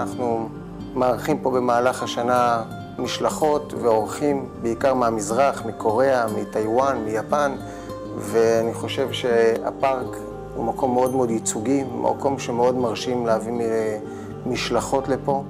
אנחנו מארחים פה במהלך השנה משלחות ואורחים, בעיקר מהמזרח, מקוריאה, מטיוואן, מיפן, ואני חושב שהפארק הוא מקום מאוד מאוד ייצוגי, מקום שמאוד מרשים להביא משלחות לפה.